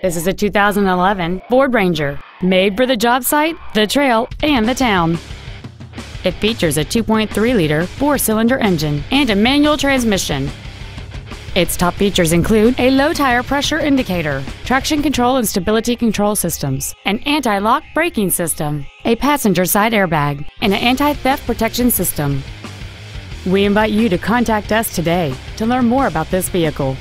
This is a 2011 Ford Ranger, made for the job site, the trail, and the town. It features a 2.3-liter four-cylinder engine and a manual transmission. Its top features include a low tire pressure indicator, traction control and stability control systems, an anti-lock braking system, a passenger side airbag, and an anti-theft protection system. We invite you to contact us today to learn more about this vehicle.